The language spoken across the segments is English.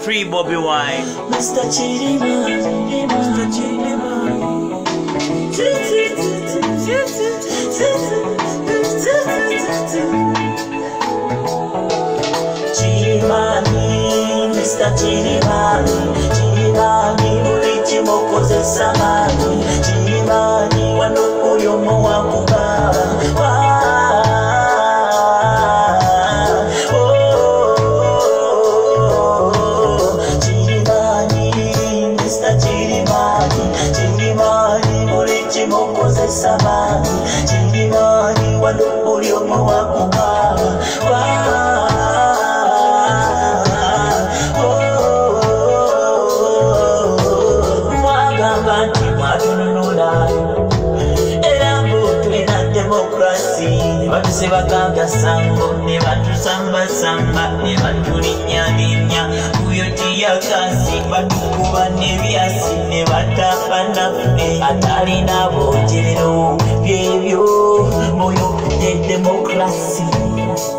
Free Bobi Wine. Mr. Chiriman, Mr. Chirimani, Mr. Chirimani, Chirimani, ulichi mokozesa mani, Chirimani, wano oyomo wakubaba. Chirimani, Chirimani, ulichi mokozesa mani, Chirimani, wano oyomo wakubaba. mwagamba nti mwatununula era mbutulina demokrasi ne batusebaganga sango ne batusambasamba ne batulinyalinya tiyakasi batukuba nebyasi ne batamba naffe atalina bogerero byebyo moyo ne demokrasi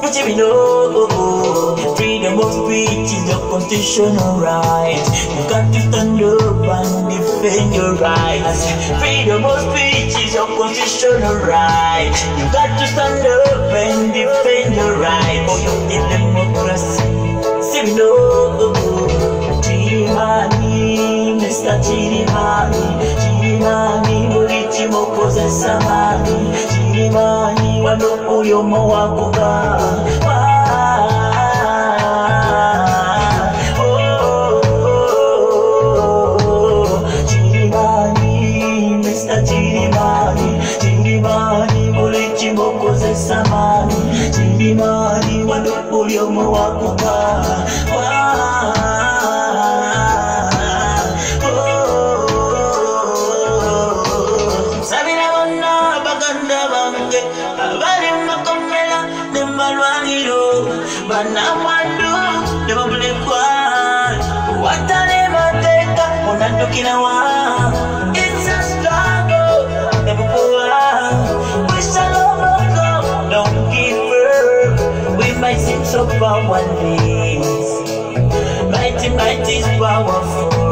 Muchi bino oh, oh. freedom of speech is your constitutional right. You got to stand up and defend your rights. Freedom of speech is your constitutional right. You got to stand up and defend your rights. For your democracy. See me no. Chirimani, Mr. Chirimani, Chirimani, Murichi Mokoze Samani, Chirimani, Wano Chirimani, Murichi Mokoze Samani, Chirimani, Wano Ulyomo Wakuga. Sabira bonna baganda bange abali makomera ne malwaniro banamwandu ne babulekwa watale mateka onadukirawa It's a struggle, never pull out. We shall overcome, don't give up. We might seem so far one. Mighty, mighty is powerful.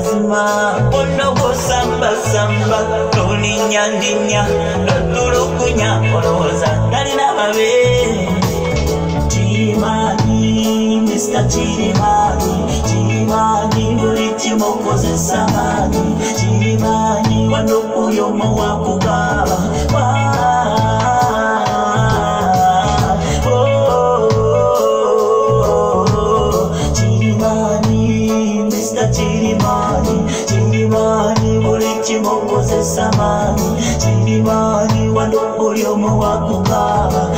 mazima. Ono gwosambasamba nolinyandinya notulukunya olowooza talina mabe. Kimaani mr kimaani kimaani buli kimukozesa maani kimaani wano kuyomo wakugaba kimokozesa maanyi Chirimani, wano oyomo wakugaba